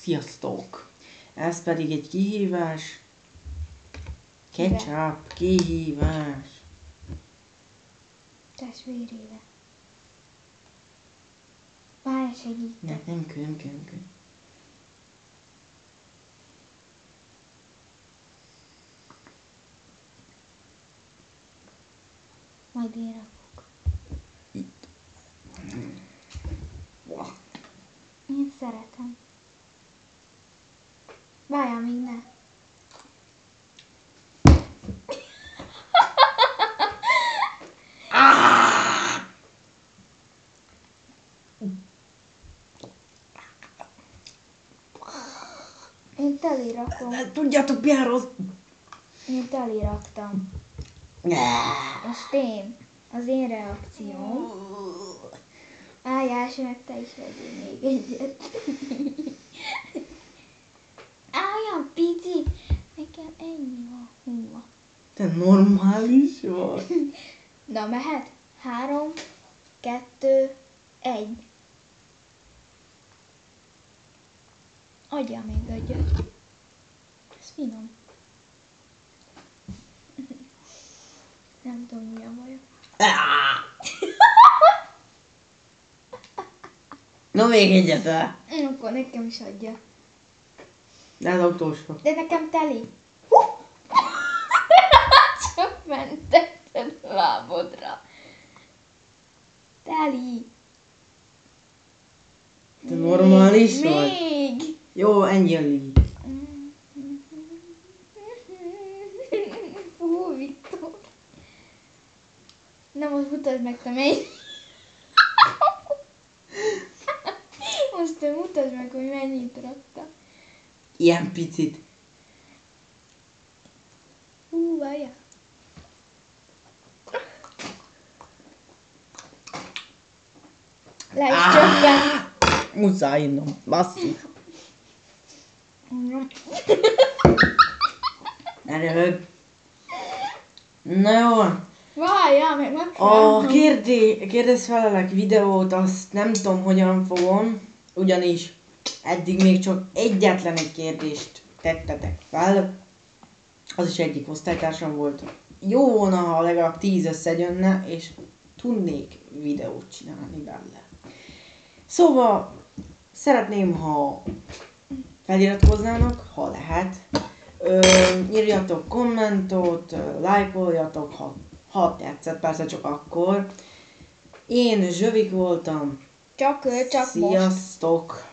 Sziasztok! Ez pedig egy kihívás. Ketchup, kihívás. Testvérével. Várj, segít. Ne, nem kő, nem kő, nem kő. Majd én rakok. Itt. Én szeretem. Várjál még ne. Én teli rakom. Ne, Tudjátok milyen rossz? Én teli raktam. Most én. Az én reakcióm. Álljás meg te is vegyél még egyet. Te normális vagy? Na mehet? Három, kettő, egy. Adjál még egyet. Ez finom. Nem tudom, milyen vagyok. Na még egyet el. Mm, Akkor nekem is adja. De az utolsó. De nekem teli. Mentetted a lábodra. Teli. Te normális még, vagy? Még. Jó, ennyi elég. Fú, Viktor. Na most mutasd meg, te mennyi. Most te mutasd meg, hogy mennyit rakta. Ilyen picit. Hú, várja. Le is csökkent. Muszáj innom, basszus. Ne röhög. Na jó, Várjál, meg a kérdé, kérdezfelelek videót azt nem tudom hogyan fogom, ugyanis eddig még csak egyetlen egy kérdést tettetek fel. Az is egyik osztálytársam volt. Jó volna, ha legalább tíz összejönne, és tudnék videót csinálni belőle. Szóval szeretném, ha feliratkoznának, ha lehet. Ö, írjatok kommentot, lájkoljatok, ha, ha tetszett, persze csak akkor. Én Zsövik voltam. Csak ő, csak most. Sziasztok!